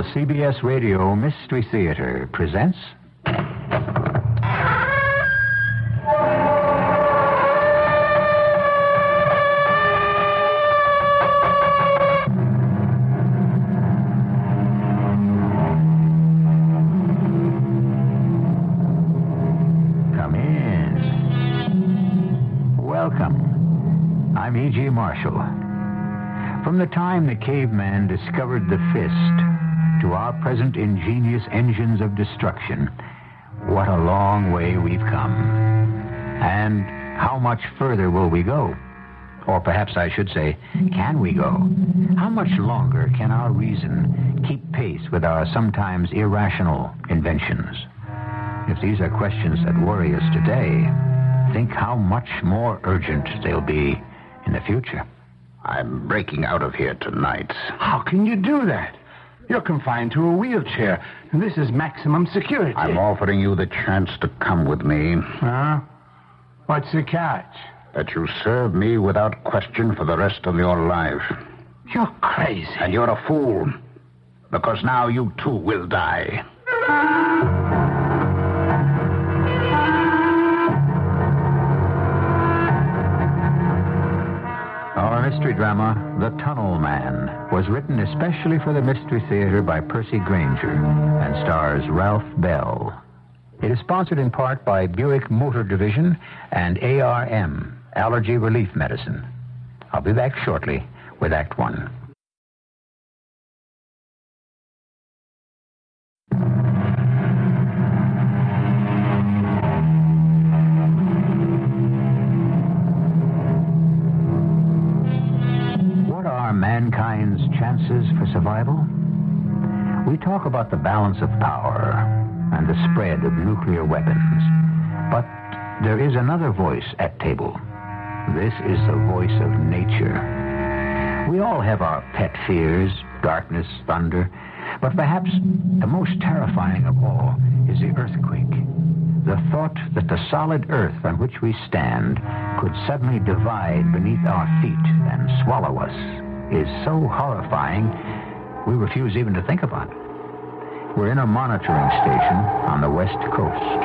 The CBS Radio Mystery Theater presents. Come in. Welcome. I'm E.G. Marshall. From the time the caveman discovered the fist present ingenious engines of destruction, what a long way we've come. And how much further will we go? Or perhaps I should say, can we go? How much longer can our reason keep pace with our sometimes irrational inventions? If these are questions that worry us today, think how much more urgent they'll be in the future. I'm breaking out of here tonight. How can you do that? You're confined to a wheelchair, and this is maximum security. I'm offering you the chance to come with me. Huh? What's the catch? That you serve me without question for the rest of your life. You're crazy. And you're a fool. Because now you too will die. Mystery drama, The Tunnel Man, was written especially for the Mystery Theater by Percy Granger and stars Ralph Bell. It is sponsored in part by Buick Motor Division and ARM, Allergy Relief Medicine. I'll be back shortly with Act One. Are mankind's chances for survival? We talk about the balance of power and the spread of nuclear weapons. But there is another voice at table. This is the voice of nature. We all have our pet fears darkness, thunder. But perhaps the most terrifying of all is the earthquake. The thought that the solid earth on which we stand could suddenly divide beneath our feet and swallow us is so horrifying we refuse even to think about it. We're in a monitoring station on the west coast.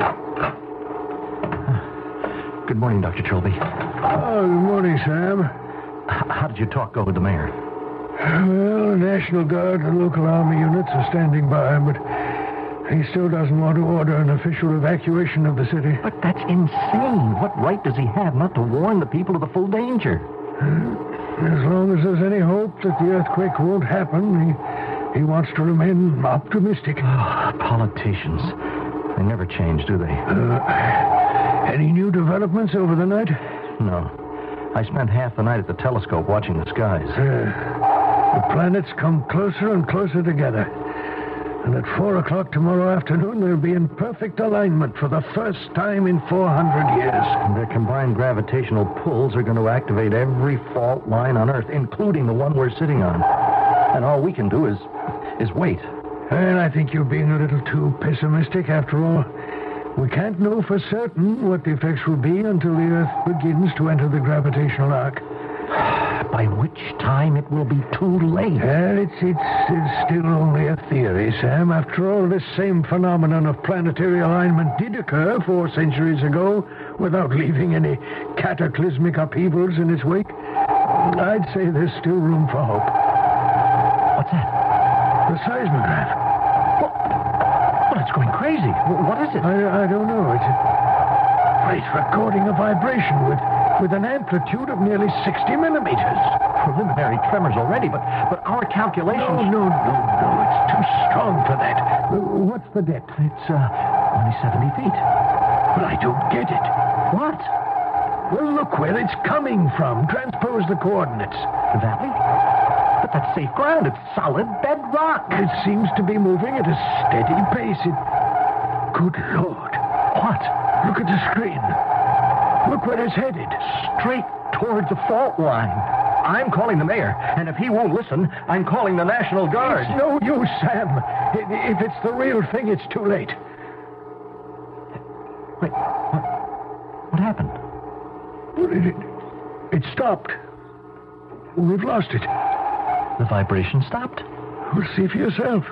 Good morning, Dr. Trilby. Oh, good morning, Sam. H- how did your talk go with the mayor? Well, the National Guard and local army units are standing by, but he still doesn't want to order an official evacuation of the city. But that's insane. What right does he have not to warn the people of the full danger? Uh, As long as there's any hope that the earthquake won't happen, he, he wants to remain optimistic. Ah, politicians. They never change, do they? Uh, any new developments over the night? No. I spent half the night at the telescope watching the skies. Uh, the planets come closer and closer together. And at four o'clock tomorrow afternoon, they'll be in perfect alignment for the first time in 400 years. And their combined gravitational pulls are going to activate every fault line on Earth, including the one we're sitting on. And all we can do is is wait. And I think you're being a little too pessimistic after all. We can't know for certain what the effects will be until the Earth begins to enter the gravitational arc. By which time it will be too late. Well, it's, it's, it's still only a theory, Sam. After all, this same phenomenon of planetary alignment did occur four centuries ago without leaving any cataclysmic upheavals in its wake. I'd say there's still room for hope. What's that? The seismograph. Well, it's going crazy. What is it? I, I don't know. It's a great recording of vibration with, with an amplitude of nearly 60 millimeters. Preliminary tremors already, but but our calculations. No, no, no, no. It's too strong for that. Uh, What's the depth? It's uh, only 70 feet. But I don't get it. What? Well, look where it's coming from. Transpose the coordinates. The valley? But that's safe ground. It's solid bedrock. It seems to be moving at a steady pace. It... Good Lord. What? Look at the screen. Look where it's headed. Straight towards the fault line. I'm calling the mayor, and if he won't listen, I'm calling the National Guard. It's no use, Sam. If it's the real thing, it's too late. Wait, what? What happened? It, it, it stopped. We've lost it. The vibration stopped. Well, see for yourself.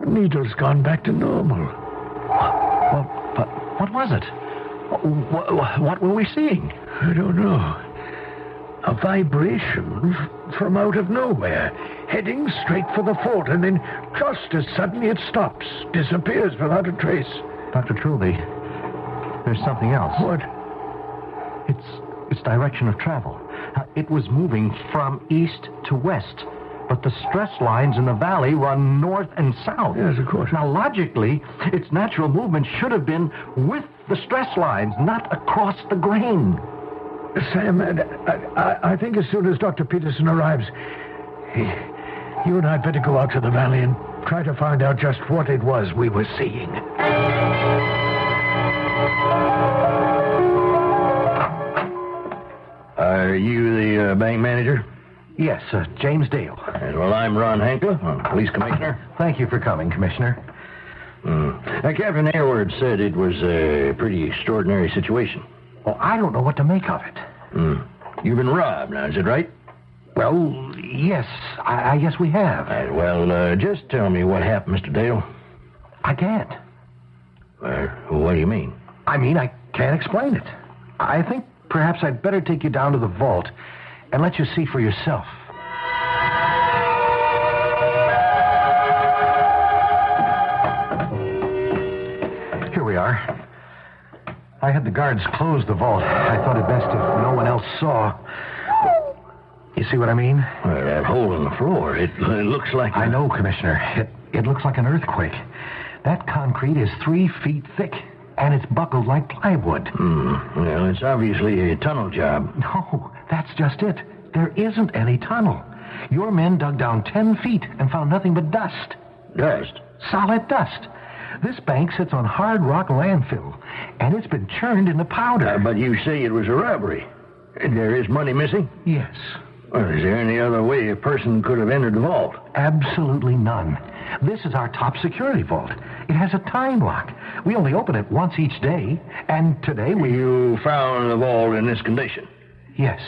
The needle's gone back to normal. What, but what was it? What, what were we seeing? I don't know. A vibration from out of nowhere, heading straight for the fault, and then just as suddenly it stops, disappears without a trace. Dr. Trilby, there's something else. What? It's its direction of travel. Uh, It was moving from east to west, but the stress lines in the valley run north and south. Yes, of course. Now, logically, its natural movement should have been with the stress lines, not across the grain. Sam, I, I, I think as soon as Dr. Peterson arrives, he, you and I'd better go out to the valley and try to find out just what it was we were seeing. Are you the uh, bank manager? Yes, uh, James Dale. Well, I'm Ron Hankler, uh, police commissioner. Thank you for coming, Commissioner. Mm. Uh, Captain Aylward said it was a pretty extraordinary situation. Well, I don't know what to make of it. Mm. You've been robbed now, is it right? Well, yes, I, I guess we have. Right, well, uh, just tell me what happened, Mr. Dale. I can't. Uh, what do you mean? I mean, I can't explain it. I think perhaps I'd better take you down to the vault and let you see for yourself. Here we are. I had the guards close the vault. I thought it best if no one else saw. You see what I mean? Well, that hole in the floor, it, it looks like... I know, Commissioner. It, it looks like an earthquake. That concrete is three feet thick, and it's buckled like plywood. Hmm. Well, it's obviously a tunnel job. No, that's just it. There isn't any tunnel. Your men dug down ten feet and found nothing but dust. Dust. Solid dust. This bank sits on hard rock landfill, and it's been churned into powder. Uh, but you say it was a robbery. There is money missing? yes, Well, is there any other way a person could have entered the vault? absolutely none. This is our top security vault. It has a time lock. We only open it once each day, and today we. You found the vault in this condition. Yes,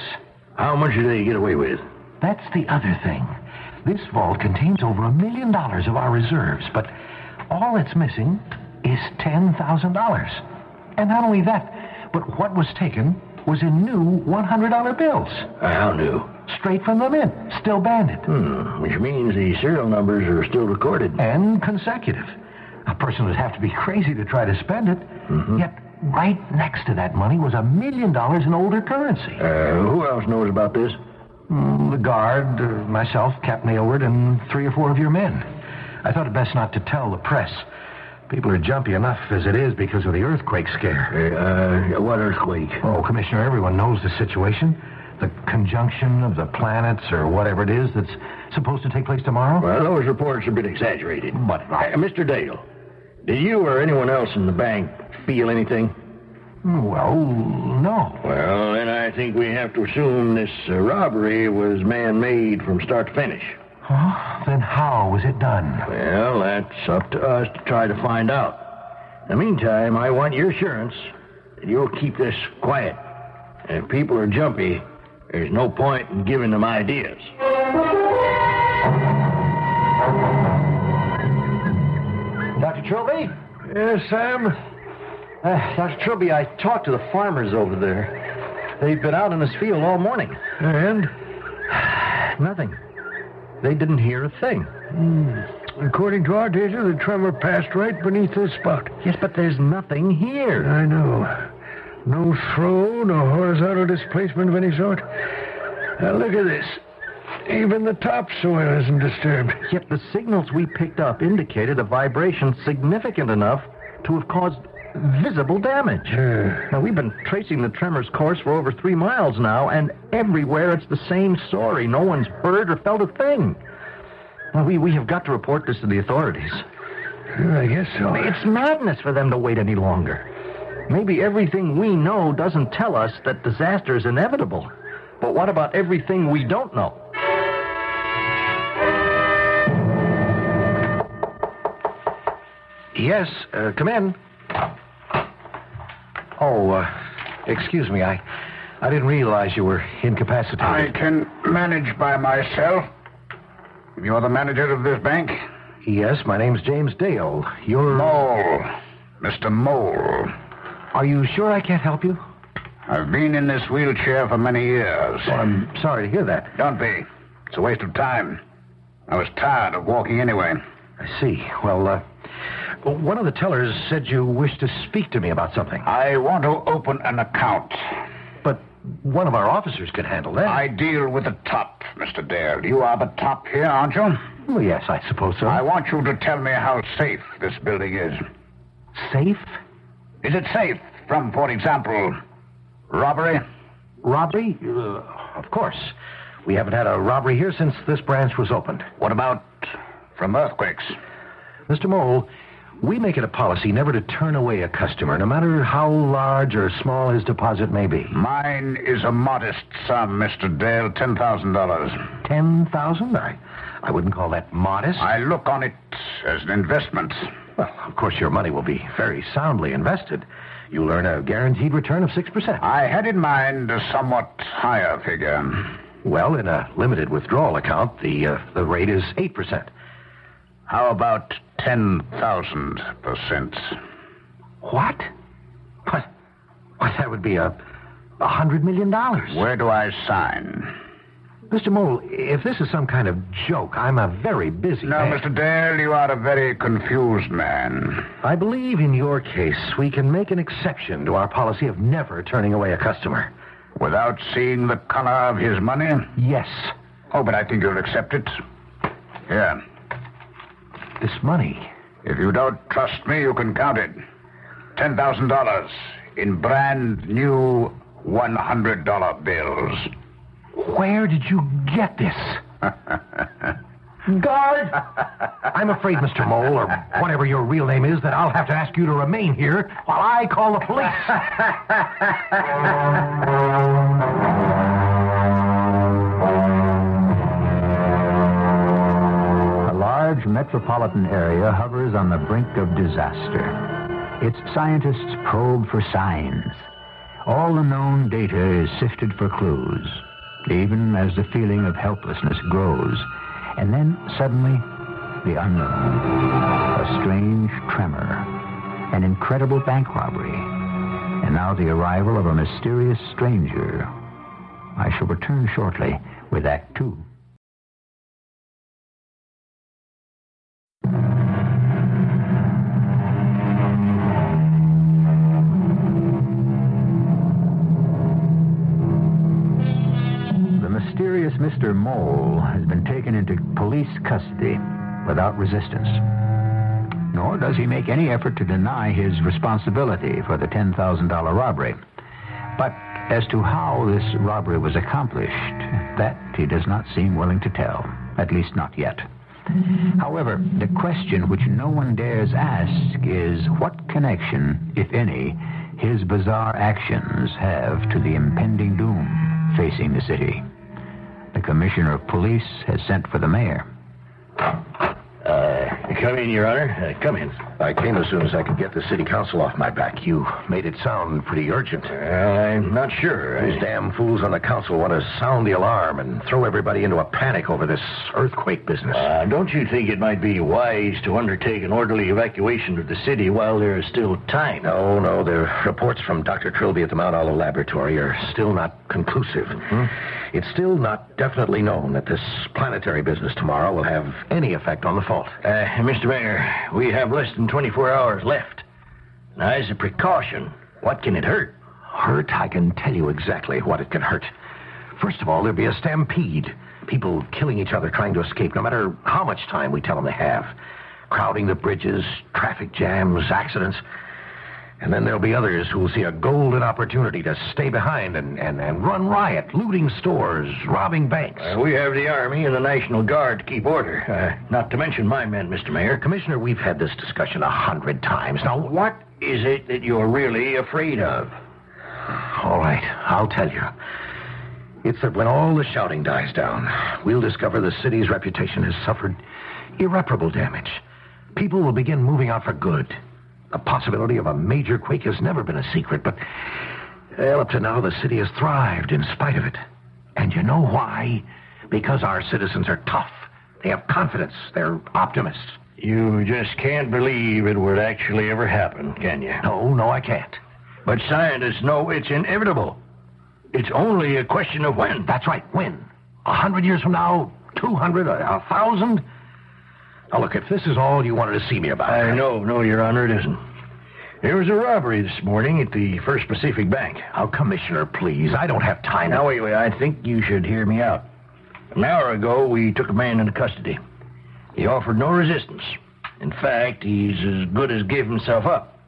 How much did they get away with? That's the other thing. This vault contains over a million dollars of our reserves, but all it's missing is $10,000. And not only that, but what was taken was in new $100 bills. Uh, How new? Straight from the mint, still banded. Hmm, which means the serial numbers are still recorded. And consecutive. A person would have to be crazy to try to spend it. Yet, right next to that money was a million dollars in older currency. Uh, who else knows about this? Mm, The guard, uh, myself, Captain Aylward, and three or four of your men. I thought it best not to tell the press. People are jumpy enough as it is because of the earthquake scare. Uh, uh, what earthquake? Oh, Commissioner, everyone knows the situation. The conjunction of the planets or whatever it is that's supposed to take place tomorrow. Well, those reports have been exaggerated. But Uh, Mr. Dale, did you or anyone else in the bank feel anything? Well, no. Well, then I think we have to assume this uh, robbery was man-made from start to finish. Huh? Then how was it done? Well, that's up to us to try to find out. In the meantime, I want your assurance that you'll keep this quiet. And if people are jumpy, there's no point in giving them ideas. Dr. Trilby? Yes, Sam? Uh, Dr. Trilby, I talked to the farmers over there. They've been out in this field all morning. And? Nothing. They didn't hear a thing. According to our data, the tremor passed right beneath this spot. Yes, but there's nothing here. I know. No throw, no horizontal displacement of any sort. Now look at this. Even the topsoil isn't disturbed. Yet the signals we picked up indicated a vibration significant enough to have caused visible damage. Uh, Now, we've been tracing the tremor's course for over three miles now, and everywhere it's the same story. No one's heard or felt a thing. Well, we, we have got to report this to the authorities. I guess so. It's madness for them to wait any longer. Maybe everything we know doesn't tell us that disaster is inevitable. But what about everything we don't know? Yes, uh, come in. Oh, uh, excuse me. I, I didn't realize you were incapacitated. I can manage by myself. You're the manager of this bank? Yes, my name's James Dale. You're. Mole. Mr. Mole. Are you sure I can't help you? I've been in this wheelchair for many years. Oh, I'm sorry to hear that. Don't be. It's a waste of time. I was tired of walking anyway. I see. Well, uh, one of the tellers said you wished to speak to me about something. I want to open an account. But one of our officers could handle that. I deal with the top, Mr. Dale. You are the top here, aren't you? Well, yes, I suppose so. I want you to tell me how safe this building is. Safe? Is it safe from, for example, robbery? Robbery? Uh, of course. We haven't had a robbery here since this branch was opened. What about from earthquakes? Mr. Mole, we make it a policy never to turn away a customer, no matter how large or small his deposit may be. Mine is a modest sum, Mr. Dale. $10,000. Ten thousand? I, I wouldn't call that modest. I look on it as an investment. Well, of course, your money will be very soundly invested. You'll earn a guaranteed return of 6%. I had in mind a somewhat higher figure. Well, in a limited withdrawal account, the, uh, the rate is 8%. How about 10,000%? What? What? What, that would be a, a hundred million dollars. Where do I sign? Mr. Mole, if this is some kind of joke, I'm a very busy No, man. Mr. Dale, you are a very confused man. I believe in your case, we can make an exception to our policy of never turning away a customer. Without seeing the color of his money? Yes, Oh, but I think you'll accept it. Here. This money. If you don't trust me, you can count it. $10,000 in brand new $100 bills. Where did you get this? Guard! I'm afraid, Mr. Mole, or whatever your real name is, that I'll have to ask you to remain here while I call the police. large metropolitan area hovers on the brink of disaster. Its scientists probe for signs. All the known data is sifted for clues, even as the feeling of helplessness grows. And then, suddenly, the unknown. A strange tremor. An incredible bank robbery. And now the arrival of a mysterious stranger. I shall return shortly with Act Two. Mysterious Mr. Mole has been taken into police custody without resistance. Nor does he make any effort to deny his responsibility for the $10,000 robbery. But as to how this robbery was accomplished, that he does not seem willing to tell, at least not yet. However, the question which no one dares ask is what connection, if any, his bizarre actions have to the impending doom facing the city. Commissioner of police has sent for the mayor. Uh, come in, Your Honor. Uh, come in. I came as soon as I could get the city council off my back. You made it sound pretty urgent. Well, I'm not sure. Those damn fools on the council want to sound the alarm and throw everybody into a panic over this earthquake business. Uh, don't you think it might be wise to undertake an orderly evacuation of the city while there is still time? No, no, the reports from Dr. Trilby at the Mount Olive Laboratory are still not conclusive. It's still not definitely known that this planetary business tomorrow will have any effect on the fault. Uh, Mr. Mayor, we have less than 24 hours left. Now, as a precaution, what can it hurt? Hurt? I can tell you exactly what it can hurt. First of all, there'll be a stampede. People killing each other trying to escape, no matter how much time we tell them they have. Crowding the bridges, traffic jams, accidents. And then there'll be others who will see a golden opportunity to stay behind and, and, and run riot, looting stores, robbing banks. Uh, we have the Army and the National Guard to keep order. Uh, not to mention my men, Mr. Mayor. Commissioner, we've had this discussion a hundred times. Now, What is it that you're really afraid of? All right, I'll tell you. It's that when all the shouting dies down, we'll discover the city's reputation has suffered irreparable damage. People will begin moving out for good. The possibility of a major quake has never been a secret, but well, up to now, the city has thrived in spite of it. And you know why? Because our citizens are tough. They have confidence. They're optimists. You just can't believe it would actually ever happen, can you? No, no, I can't. But scientists know it's inevitable. It's only a question of when. That's right. When? A hundred years from now? Two hundred? A, a thousand? Now, look, if this is all you wanted to see me about. I know, no, Your Honor, it isn't. There was a robbery this morning at the First Pacific Bank. Now, Commissioner, please. I don't have time. Now, wait, wait. I think you should hear me out. An hour ago, we took a man into custody. He offered no resistance. In fact, he's as good as gave himself up.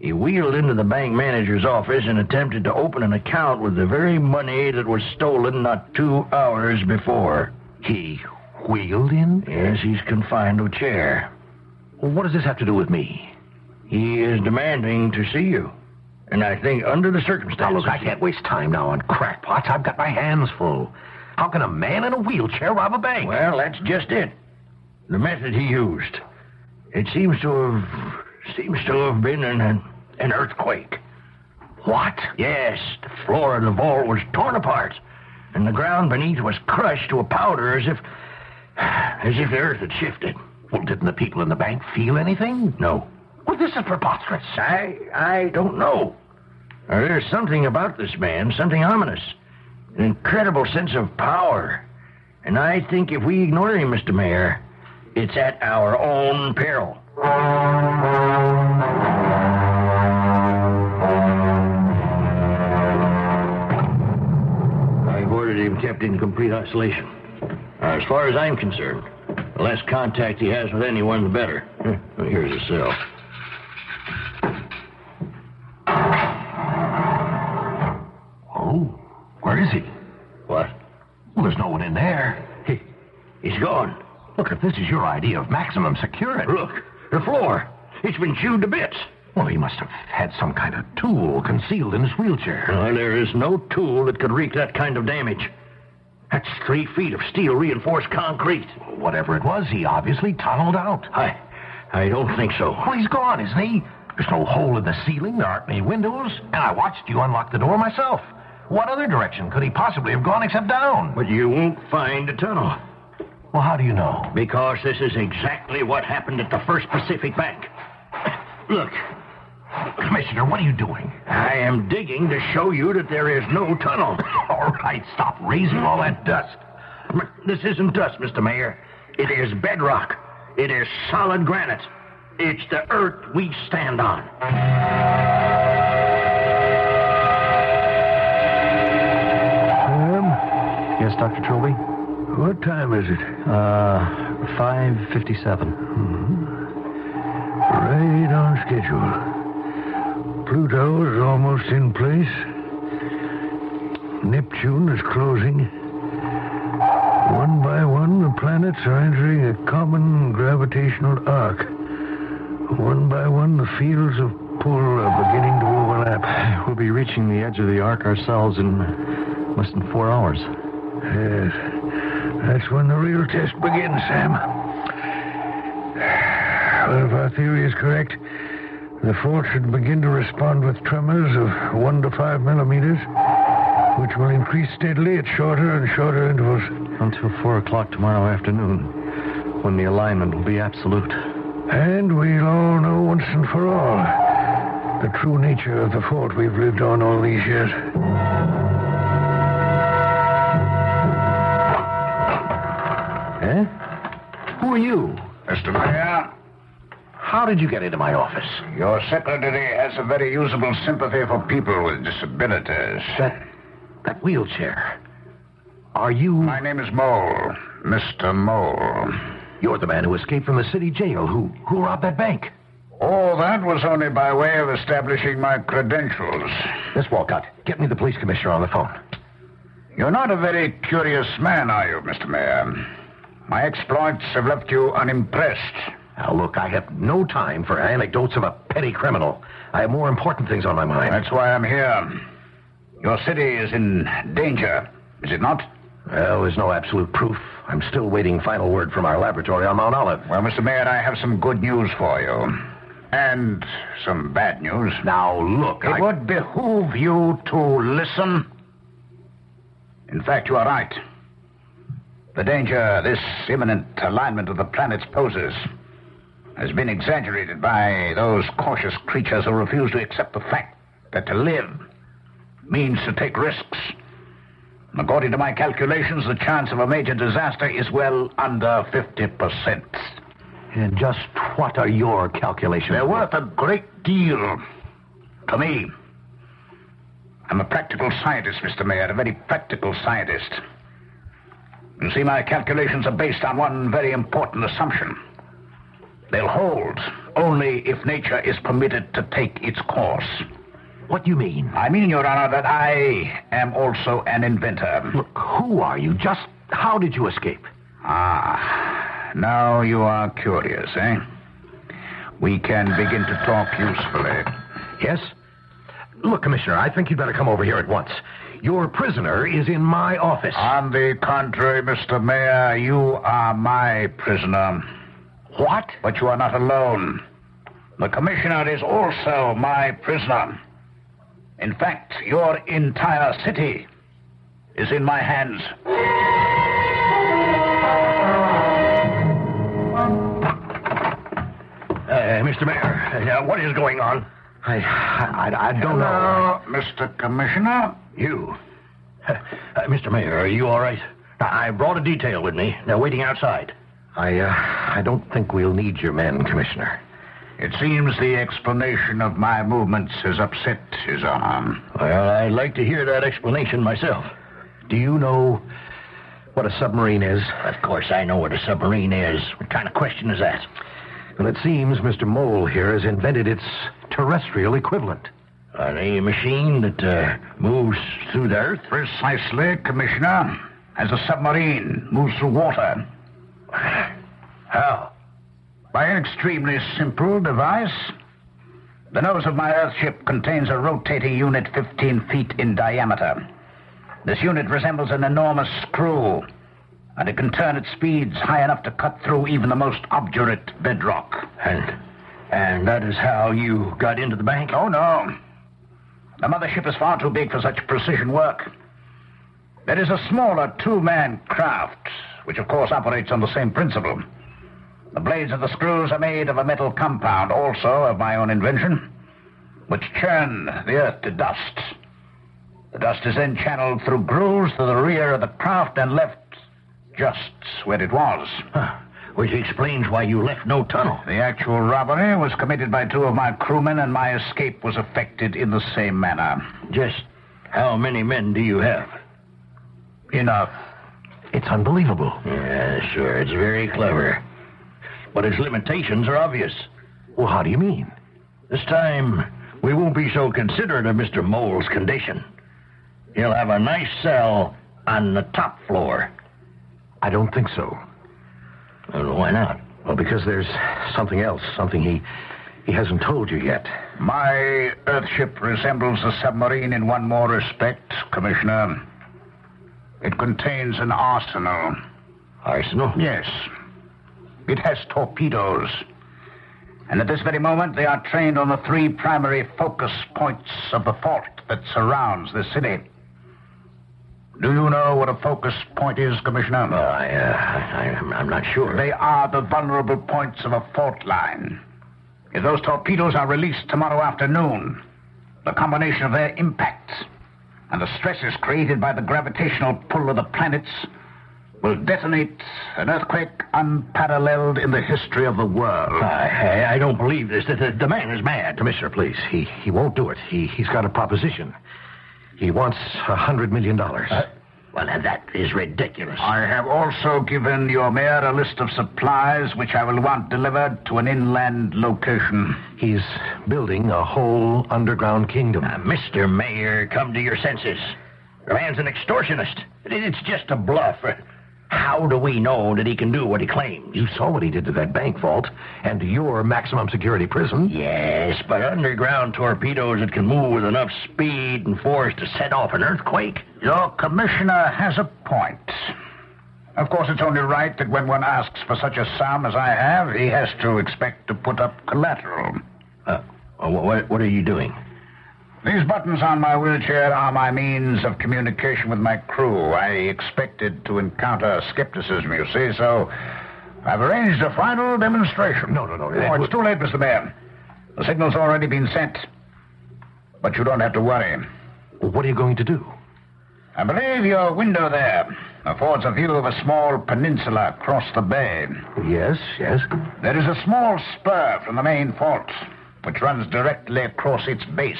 He wheeled into the bank manager's office and attempted to open an account with the very money that was stolen not two hours before. He wheeled in? Yes, he's confined to a chair. Well, what does this have to do with me? He is demanding to see you. And I think under the circumstances... Now, look, I can't waste time now on crackpots. I've got my hands full. How can a man in a wheelchair rob a bank? Well, that's just it. The method he used. It seems to have seems to have been an an earthquake. What? Yes, the floor of the vault was torn apart, and the ground beneath was crushed to a powder as if as if the earth had shifted. Well, didn't the people in the bank feel anything? No. Well, this is preposterous. I I don't know. There's something about this man, something ominous, an incredible sense of power, and I think if we ignore him, Mr. Mayor, it's at our own peril. I've ordered him kept in complete isolation. Now, as far as I'm concerned, the less contact he has with anyone, the better. Here's his cell. Oh, where is he? What? Well, there's no one in there. He, he's gone. Look, if this is your idea of maximum security. Look, the floor. It's been chewed to bits. Well, he must have had some kind of tool concealed in his wheelchair. Well, there is no tool that could wreak that kind of damage. That's three feet of steel reinforced concrete. Whatever it was, he obviously tunneled out. I, I don't think so. Well, he's gone, isn't he? There's no hole in the ceiling. There aren't any windows. And I watched you unlock the door myself. What other direction could he possibly have gone except down? But you won't find a tunnel. Well, how do you know? Because this is exactly what happened at the First Pacific Bank. Look, Commissioner, what are you doing? I am digging to show you that there is no tunnel. All right, stop raising all that dust. This isn't dust, Mr. Mayor. It is bedrock. It is solid granite. It's the earth we stand on. Sam, Yes, Dr. Trilby? what time is it? Uh, 557. Right on schedule. Pluto is almost in place. Neptune is closing. One by one, the planets are entering a common gravitational arc. One by one, the fields of pull are beginning to overlap. We'll be reaching the edge of the arc ourselves in less than four hours. Yes. That's when the real test begins, Sam. Well, if our theory is correct, the fault should begin to respond with tremors of one to five millimeters, which will increase steadily at shorter and shorter intervals. Until four o'clock tomorrow afternoon, when the alignment will be absolute. And we'll all know once and for all the true nature of the fault we've lived on all these years. Eh? Who are you? Mr. Mayor, How did you get into my office? your secretary has a very usable sympathy for people with disabilities. That. that wheelchair. Are you. My name is Mole, Mr. Mole. You're the man who escaped from the city jail, who, who robbed that bank. All that was only by way of establishing my credentials. Miss Walcott, get me the police commissioner on the phone. You're not a very curious man, are you, Mr. Mayor? My exploits have left you unimpressed. Now, look, I have no time for anecdotes of a petty criminal. I have more important things on my mind. That's why I'm here. Your city is in danger, is it not? Well, there's no absolute proof. I'm still waiting final word from our laboratory on Mount Olive. Well, Mr. Mayor, I have some good news for you. And some bad news. Now, look, It I... would behoove you to listen. In fact, you are right. The danger this imminent alignment of the planets poses has been exaggerated by those cautious creatures who refuse to accept the fact that to live means to take risks. According to my calculations, the chance of a major disaster is well under 50%. And just what are your calculations? They're worth a great deal to me. I'm a practical scientist, Mr. Mayor, a very practical scientist. You see, my calculations are based on one very important assumption. They'll hold only if nature is permitted to take its course. What do you mean? I mean, Your Honor, that I am also an inventor. Look, who are you? Just how did you escape? Ah, now you are curious, eh? We can begin to talk usefully. Yes? Look, Commissioner, I think you'd better come over here at once. Your prisoner is in my office. On the contrary, Mr. Mayor, you are my prisoner. What? But you are not alone. The commissioner is also my prisoner. In fact, your entire city is in my hands. Uh, Mr. Mayor, uh, what is going on? I, I, I don't know. Mr. Commissioner. You. Uh, Mr. Mayor, are you all right? I brought a detail with me. They're waiting outside. I, uh, I don't think we'll need your men, Commissioner. It seems the explanation of my movements has upset his arm. Well, I'd like to hear that explanation myself. Do you know what a submarine is? Of course, I know what a submarine is. What kind of question is that? Well, it seems Mr. Mole here has invented its terrestrial equivalent. Are they a machine that uh, moves through the earth? Precisely, Commissioner. As a submarine moves through water. How? By an extremely simple device. The nose of my Earthship contains a rotating unit 15 feet in diameter. This unit resembles an enormous screw, and it can turn at speeds high enough to cut through even the most obdurate bedrock. And and that is how you got into the bank? Oh, no. The mothership is far too big for such precision work. There is a smaller two man craft, which of course operates on the same principle. The blades of the screws are made of a metal compound, also of my own invention, which churn the earth to dust. The dust is then channeled through grooves to the rear of the craft and left just where it was. Huh. Which explains why you left no tunnel. The actual robbery was committed by two of my crewmen, and my escape was effected in the same manner. Just how many men do you have? Enough. It's unbelievable. Yeah, sure. It's very clever. But its limitations are obvious. Well, how do you mean? This time, we won't be so considerate of Mr. Mole's condition. He'll have a nice cell on the top floor. I don't think so. Well, why not? Well, because there's something else, something he he hasn't told you yet. My Earthship resembles a submarine in one more respect, Commissioner. It contains an arsenal. Arsenal? Yes. It has torpedoes. And at this very moment, they are trained on the three primary focus points of the fault that surrounds the city. Do you know what a focus point is, Commissioner? Well, I, uh, I, I'm, I'm not sure. They are the vulnerable points of a fault line. If those torpedoes are released tomorrow afternoon, the combination of their impacts and the stresses created by the gravitational pull of the planets will detonate an earthquake unparalleled in the history of the world. I, I, don't believe this. The, the, the man is mad. Commissioner, please. He he won't do it. He he's got a proposition. He wants a hundred million dollars. Uh, well, now that is ridiculous. I have also given your mayor a list of supplies which I will want delivered to an inland location. He's building a whole underground kingdom. Now, Mr. Mayor, come to your senses. The man's an extortionist. It's just a bluff. How do we know that he can do what he claims? You saw what he did to that bank vault and to your maximum security prison. Yes, but underground torpedoes that can move with enough speed and force to set off an earthquake? Your commissioner has a point. Of course, it's only right that when one asks for such a sum as I have, he has to expect to put up collateral. Uh, what, what are you doing? These buttons on my wheelchair are my means of communication with my crew. I expected to encounter skepticism, you see, so I've arranged a final demonstration. No, no, no. Oh, it's too late, Mr. Mayor. The signal's already been sent. But you don't have to worry. What are you going to do? I believe your window there affords a view of a small peninsula across the bay. Yes, yes. There is a small spur from the main fault, which runs directly across its base.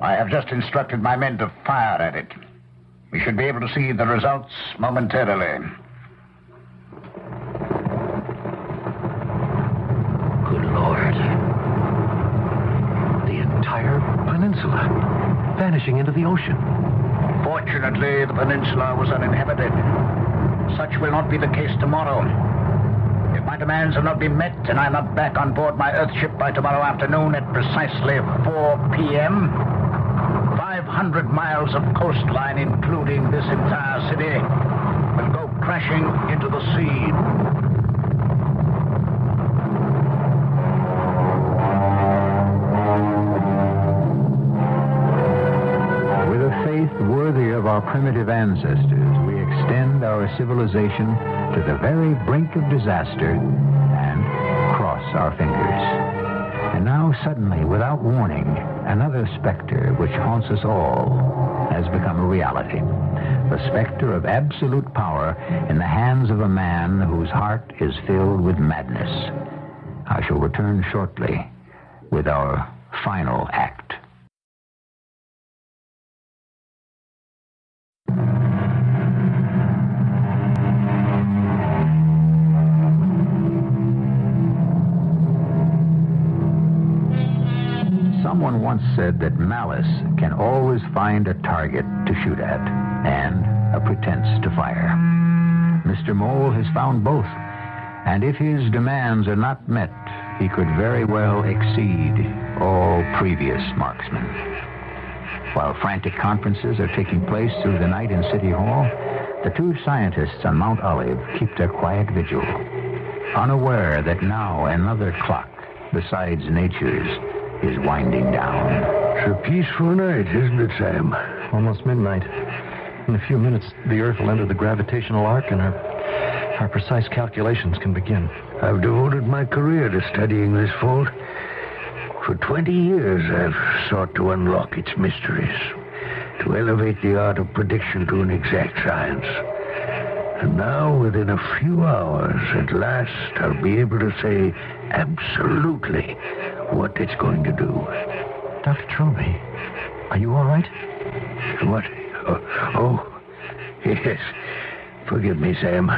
I have just instructed my men to fire at it. We should be able to see the results momentarily. Good Lord. The entire peninsula vanishing into the ocean. Fortunately, the peninsula was uninhabited. Such will not be the case tomorrow. If my demands have not been met and I'm not back on board my Earthship by tomorrow afternoon at precisely 4 p.m., 500 miles of coastline, including this entire city, will go crashing into the sea. With a faith worthy of our primitive ancestors, we extend our civilization to the very brink of disaster and cross our fingers. Now, suddenly, without warning, another specter which haunts us all has become a reality. The specter of absolute power in the hands of a man whose heart is filled with madness. I shall return shortly with our final act. Said that malice can always find a target to shoot at and a pretense to fire. Mr. Mole has found both, and if his demands are not met, he could very well exceed all previous marksmen. While frantic conferences are taking place through the night in City Hall, the two scientists on Mount Olive keep their quiet vigil, unaware that now another clock besides nature's is winding down. It's a peaceful night, isn't it, Sam? Almost midnight. In a few minutes, the Earth will enter the gravitational arc, and our, our precise calculations can begin. I've devoted my career to studying this fault. For 20 years, I've sought to unlock its mysteries, to elevate the art of prediction to an exact science. And now, within a few hours, at last, I'll be able to say absolutely what it's going to do. Dr. Trilby, are you all right? What? Oh, oh, yes. Forgive me, Sam.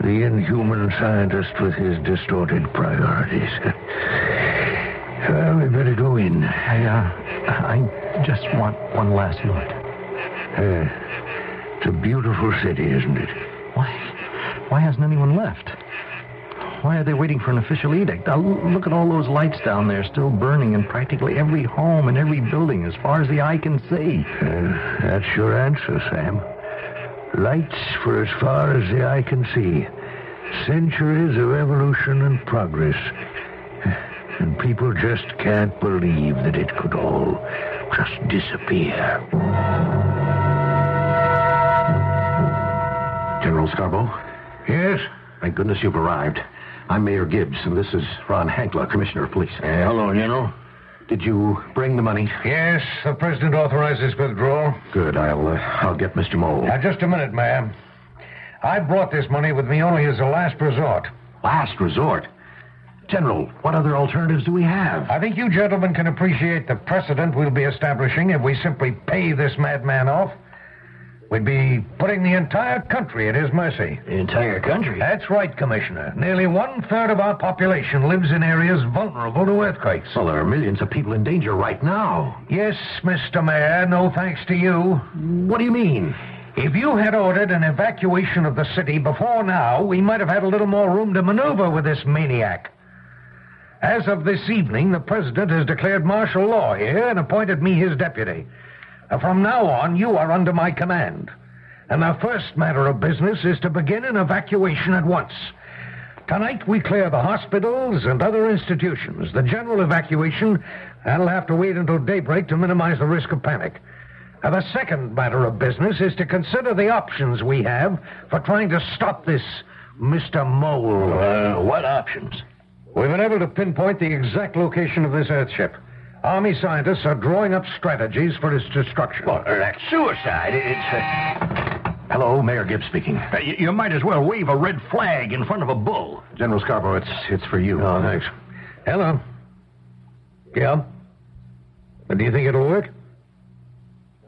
The inhuman scientist with his distorted priorities. well, we better go in. I, uh, I just want one last look. Uh, it's a beautiful city, isn't it? Why, why hasn't anyone left? Why are they waiting for an official edict? Uh, look at all those lights down there still burning in practically every home and every building as far as the eye can see. Uh, that's your answer, Sam. Lights for as far as the eye can see. Centuries of evolution and progress. And people just can't believe that it could all just disappear. General Scarborough, Yes? thank goodness you've arrived. I'm Mayor Gibbs, and this is Ron Hankler, Commissioner of Police. Uh, hello, General. Did you bring the money? Yes, the president authorized this withdrawal. Good. I'll uh, I'll get Mr. Mole. Now, just a minute, ma'am. I brought this money with me only as a last resort. Last resort. General, what other alternatives do we have? I think you gentlemen can appreciate the precedent we'll be establishing if we simply pay this madman off. We'd be putting the entire country at his mercy. The entire country. That's right, Commissioner. Nearly one third of our population lives in areas vulnerable to earthquakes. Well, there are millions of people in danger right now. Yes, Mr. Mayor, no thanks to you. What do you mean? If you had ordered an evacuation of the city before now, we might have had a little more room to maneuver with this maniac. As of this evening, the president has declared martial law here and appointed me his deputy. Uh, From now on, you are under my command. And our first matter of business is to begin an evacuation at once. Tonight, we clear the hospitals and other institutions. The general evacuation, that'll have to wait until daybreak to minimize the risk of panic. Now, the second matter of business is to consider the options we have for trying to stop this Mr. Mole. Uh, what options? We've been able to pinpoint the exact location of this Earthship. Army scientists are drawing up strategies for its destruction. Well, that's suicide. It's. Uh... Hello, Mayor Gibbs speaking. Uh, you, you might as well wave a red flag in front of a bull. General Scarborough, it's it's for you. Oh, thanks. Hello. Yeah? But do you think it'll work?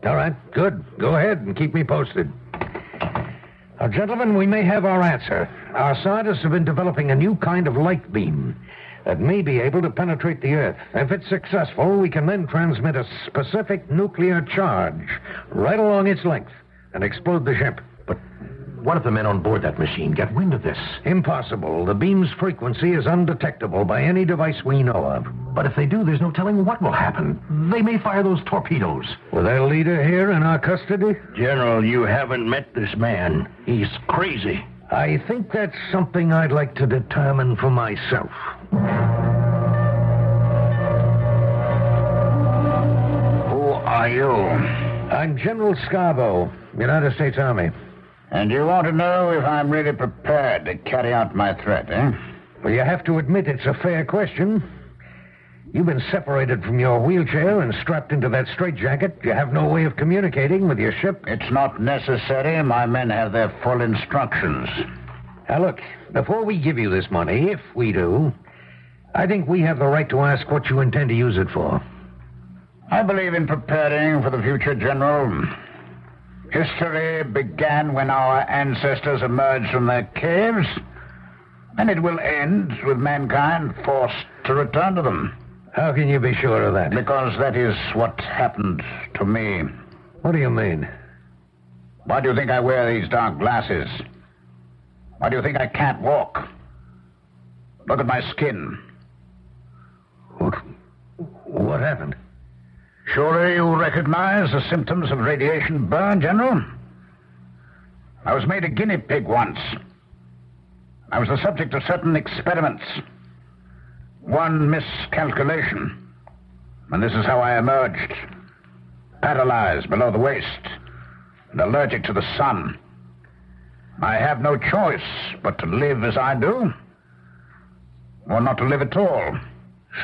All right, good. Go ahead and keep me posted. Now, gentlemen, we may have our answer. Our scientists have been developing a new kind of light beam that may be able to penetrate the Earth. If it's successful, we can then transmit a specific nuclear charge right along its length and explode the ship. But what if the men on board that machine get wind of this? Impossible. The beam's frequency is undetectable by any device we know of. But if they do, there's no telling what will happen. They may fire those torpedoes. With their leader here in our custody? General, you haven't met this man. He's crazy. I think that's something I'd like to determine for myself. Are you? I'm General Scarborough, United States Army. And you want to know if I'm really prepared to carry out my threat, eh? Well, you have to admit it's a fair question. You've been separated from your wheelchair and strapped into that straitjacket. You have no way of communicating with your ship. It's not necessary. My men have their full instructions. Now, look, before we give you this money, if we do, I think we have the right to ask what you intend to use it for. I believe in preparing for the future, General. History began when our ancestors emerged from their caves, and it will end with mankind forced to return to them. How can you be sure of that? Because that is what happened to me. What do you mean? Why do you think I wear these dark glasses? Why do you think I can't walk? Look at my skin. What, what happened? Surely you recognize the symptoms of radiation burn, General? I was made a guinea pig once. I was the subject of certain experiments. One miscalculation. And this is how I emerged. Paralyzed below the waist and allergic to the sun. I have no choice but to live as I do, or not to live at all.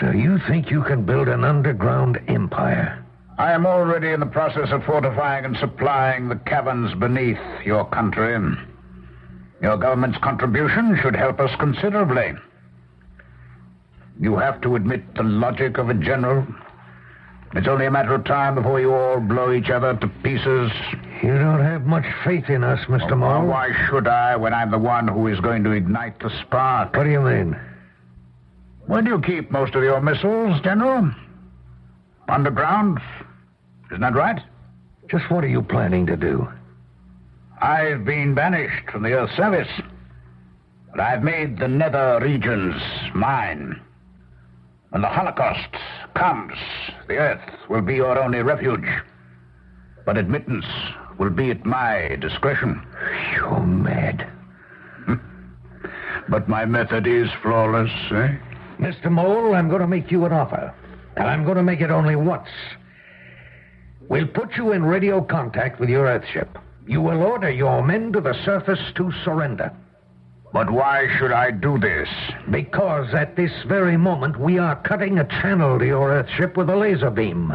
So you think you can build an underground empire? I am already in the process of fortifying and supplying the caverns beneath your country. Your government's contribution should help us considerably. You have to admit the logic of a general. It's only a matter of time before you all blow each other to pieces. You don't have much faith in us, Mr. Well, Moore. why should I when I'm the one who is going to ignite the spark? What do you mean? Where do you keep most of your missiles, General? Underground? Isn't that right? Just what are you planning to do? I've been banished from the Earth's service. But I've made the nether regions mine. When the Holocaust comes, the Earth will be your only refuge. But admittance will be at my discretion. You're mad. But my method is flawless, eh? Mr. Mole, I'm going to make you an offer. And I'm going to make it only once. We'll put you in radio contact with your Earthship. You will order your men to the surface to surrender. But why should I do this? Because at this very moment we are cutting a channel to your Earthship with a laser beam.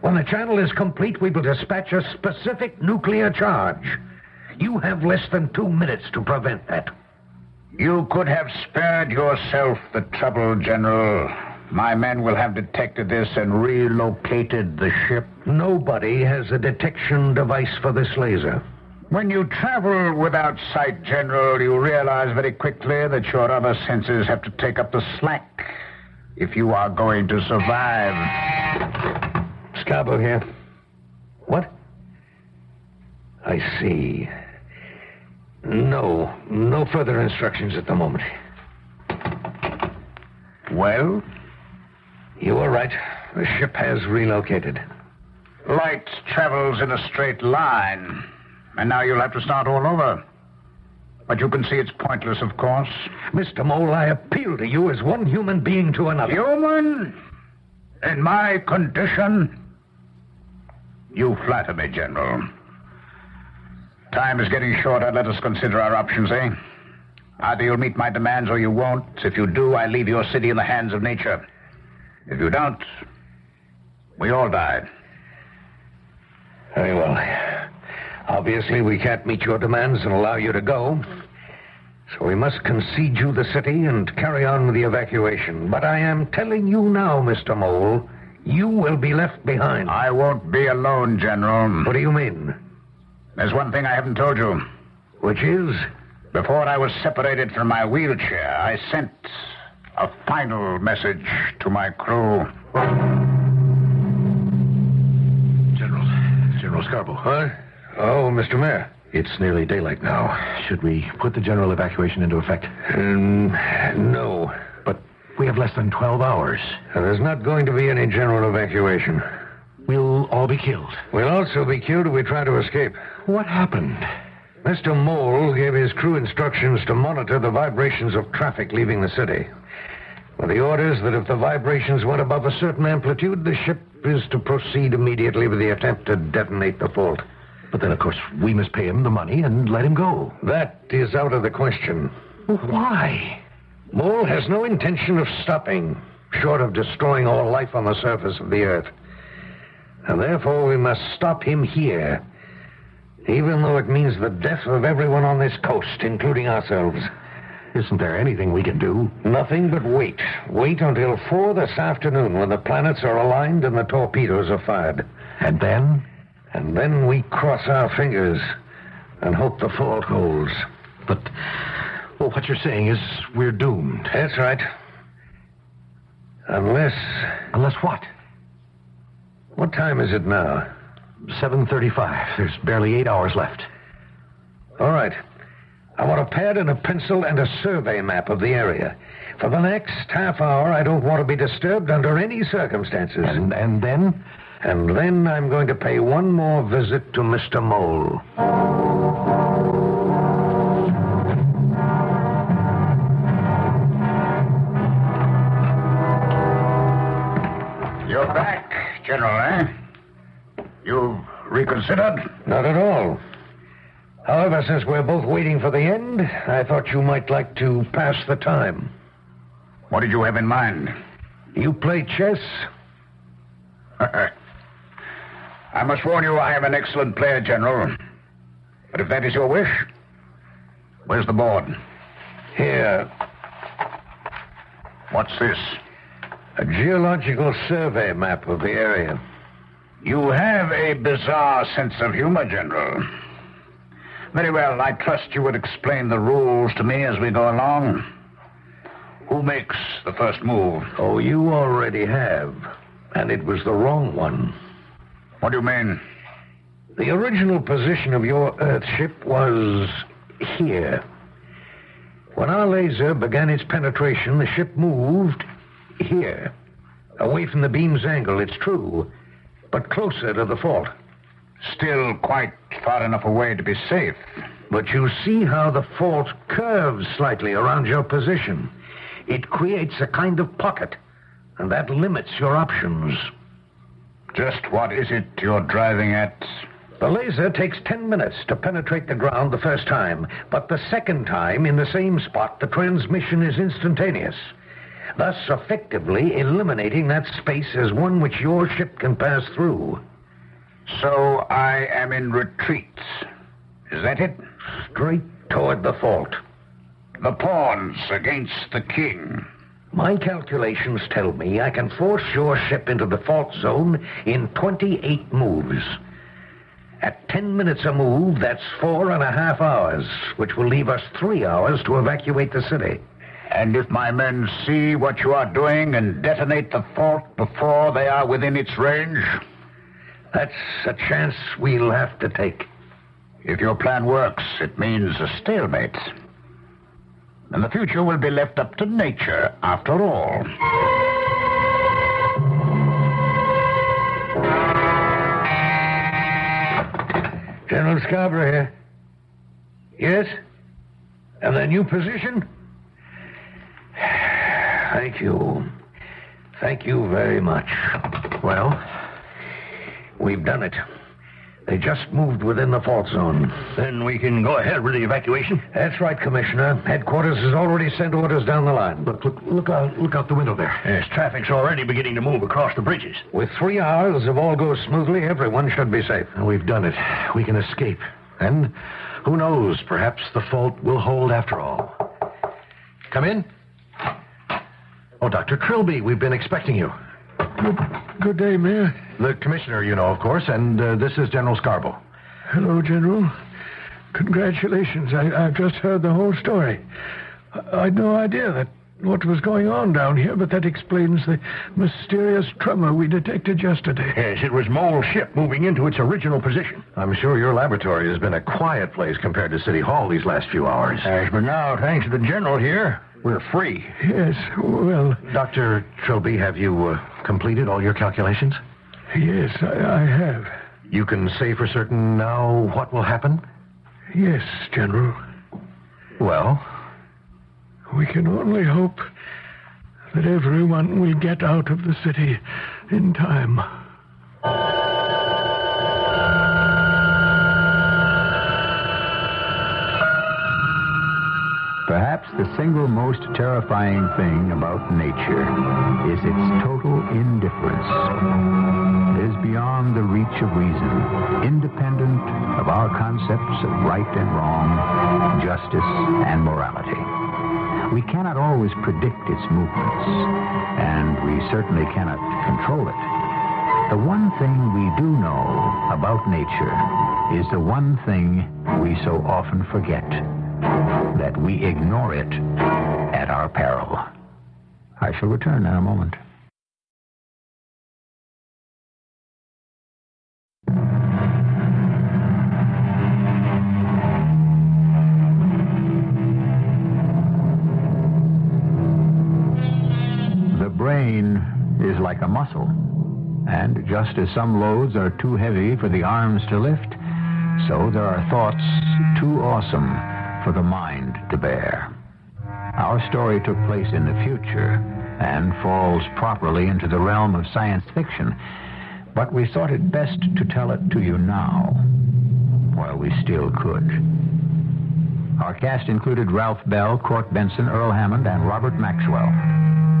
When the channel is complete, we will dispatch a specific nuclear charge. You have less than two minutes to prevent that. You could have spared yourself the trouble, General. My men will have detected this and relocated the ship. Nobody has a detection device for this laser. When you travel without sight, General, you realize very quickly that your other senses have to take up the slack if you are going to survive. Scarborough here. What? I see. No, no further instructions at the moment. Well, You were right. The ship has relocated. light travels in a straight line, and now you'll have to start all over. But you can see it's pointless, of course. Mr. Mole, I appeal to you as one human being to another. Human? In my condition? You flatter me, General. Time is getting shorter. Let us consider our options, eh? Either you'll meet my demands or you won't. If you do, I leave your city in the hands of nature. If you don't, we all die. Very well. Obviously, we can't meet your demands and allow you to go. So we must concede you the city and carry on with the evacuation. But I am telling you now, Mr. Mole, you will be left behind. I won't be alone, General. What do you mean? There's one thing I haven't told you. Which is? Before I was separated from my wheelchair, I sent a final message to my crew. General. General Scarborough. What? Oh, Mr. Mayor. It's nearly daylight now. Should we put the general evacuation into effect? Um, no. But we have less than 12 hours. There's not going to be any general evacuation. We'll all be killed. We'll also be killed if we try to escape. What happened? Mr. Mole gave his crew instructions to monitor the vibrations of traffic leaving the city. With the orders that if the vibrations went above a certain amplitude, the ship is to proceed immediately with the attempt to detonate the fault. But then, of course, we must pay him the money and let him go. That is out of the question. Why? Mole has no intention of stopping, short of destroying all life on the surface of the Earth. And therefore we must stop him here, even though it means the death of everyone on this coast, including ourselves. Isn't there anything we can do? Nothing but wait. Wait until four this afternoon when the planets are aligned and the torpedoes are fired. And then? And then we cross our fingers and hope the fault holds. But, well, what you're saying is we're doomed. That's right. Unless. Unless what? What time is it now? 7.35. There's barely eight hours left. All right. I want a pad and a pencil and a survey map of the area. For the next half hour, I don't want to be disturbed under any circumstances. And, and then? And then I'm going to pay one more visit to Mr. Mole. You're back, General, eh? You've reconsidered? Not at all. However, since we're both waiting for the end, I thought you might like to pass the time. What did you have in mind? You play chess? I must warn you, I am an excellent player, General. But if that is your wish, where's the board? Here, What's this? A geological survey map of the area. You have a bizarre sense of humor, General. Very well, I trust you would explain the rules to me as we go along. Who makes the first move? Oh, you already have. And it was the wrong one. What do you mean? The original position of your Earthship was here. When our laser began its penetration, the ship moved here. Away from the beam's angle, it's true, but closer to the fault. Still quite far enough away to be safe. But you see how the fault curves slightly around your position. It creates a kind of pocket, and that limits your options. Just what is it you're driving at? The laser takes ten minutes to penetrate the ground the first time, but the second time, in the same spot, the transmission is instantaneous, thus effectively eliminating that space as one which your ship can pass through. So I am in retreat. Is that it? Straight toward the fault. The pawns against the king. My calculations tell me I can force your ship into the fault zone in 28 moves. At 10 minutes a move, that's four and a half hours, which will leave us three hours to evacuate the city. And if my men see what you are doing and detonate the fault before they are within its range, That's a chance we'll have to take. if your plan works, it means a stalemate. And the future will be left up to nature, after all. General Scarborough here. Yes? And the new position? Thank you. Thank you very much. Well, we've done it. They just moved within the fault zone. Then we can go ahead with the evacuation? That's right, Commissioner. Headquarters has already sent orders down the line. Look, look, look out, look out the window there. Yes, traffic's already beginning to move across the bridges. With three hours, if all goes smoothly, everyone should be safe. And we've done it. We can escape. And who knows, perhaps the fault will hold after all. Come in. Oh, Dr. Trilby, we've been expecting you. Good, good day, Mayor. The commissioner, you know, of course, and uh, this is General Scarborough. Hello, General. Congratulations. I, I've just heard the whole story. I, I'd no idea that what was going on down here, but that explains the mysterious tremor we detected yesterday. Yes, it was Mole's ship moving into its original position. I'm sure your laboratory has been a quiet place compared to City Hall these last few hours. Yes, but now, thanks to the general here, we're free. Yes, well, Dr. Trilby, have you uh, completed all your calculations? yes, I, I have. You can say for certain now what will happen? Yes, General. Well, We can only hope that everyone will get out of the city in time. Perhaps the single most terrifying thing about nature is its total indifference. It is beyond the reach of reason, independent of our concepts of right and wrong, justice and morality. We cannot always predict its movements, and we certainly cannot control it. The one thing we do know about nature is the one thing we so often forget that we ignore it at our peril. I shall return in a moment. The brain is like a muscle, and just as some loads are too heavy for the arms to lift, so there are thoughts too awesome for the mind to bear. Our story took place in the future and falls properly into the realm of science fiction, but we thought it best to tell it to you now, while we still could. Our cast included Ralph Bell, Court Benson, Earl Hammond, and Robert Maxwell.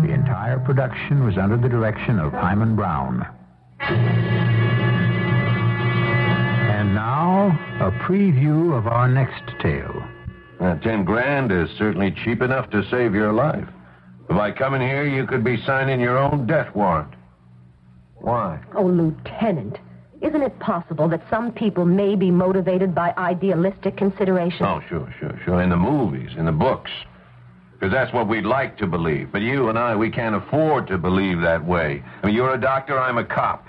The entire production was under the direction of Himan Brown. And now, a preview of our next tale. Uh, ten grand is certainly cheap enough to save your life. By coming here, you could be signing your own death warrant. Why? Oh, Lieutenant, isn't it possible that some people may be motivated by idealistic considerations? Oh, sure, sure, sure. In the movies, in the books. Because that's what we'd like to believe. But you and I, we can't afford to believe that way. I mean, you're a doctor, I'm a cop.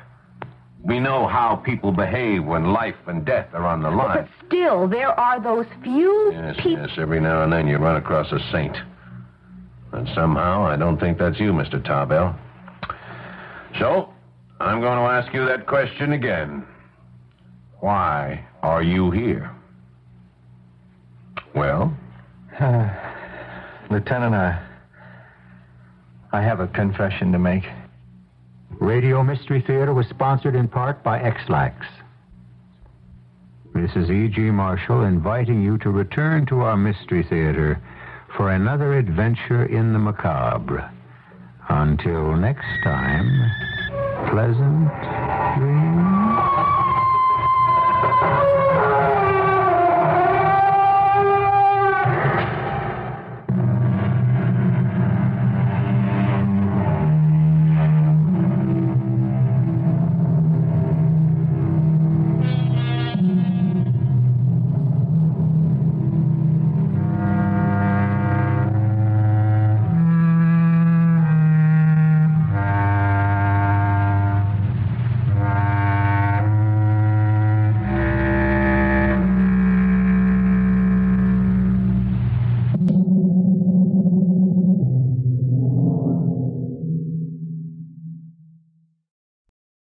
We know how people behave when life and death are on the line. But still, there are those few Yes, people. yes, every now and then you run across a saint. And somehow, I don't think that's you, Mr. Tarbell. So, I'm going to ask you that question again. Why are you here? Well, Lieutenant, I, I have a confession to make. Radio Mystery Theater was sponsored in part by Ex-Lax. This is E.G. Marshall inviting you to return to our Mystery Theater for another adventure in the macabre. Until next time, pleasant dreams.